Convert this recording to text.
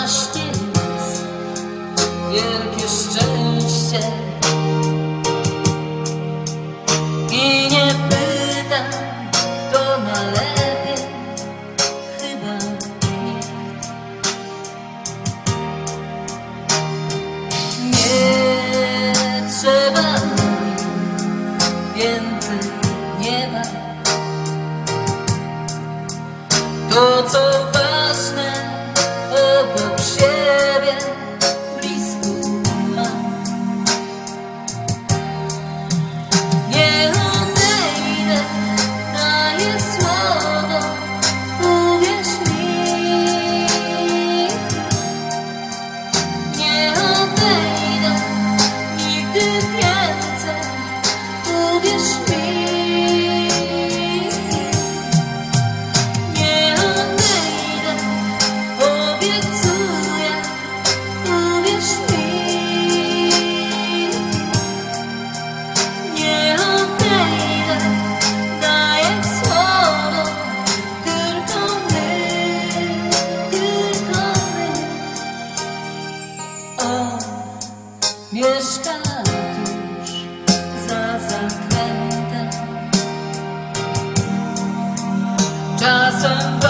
washed Czasem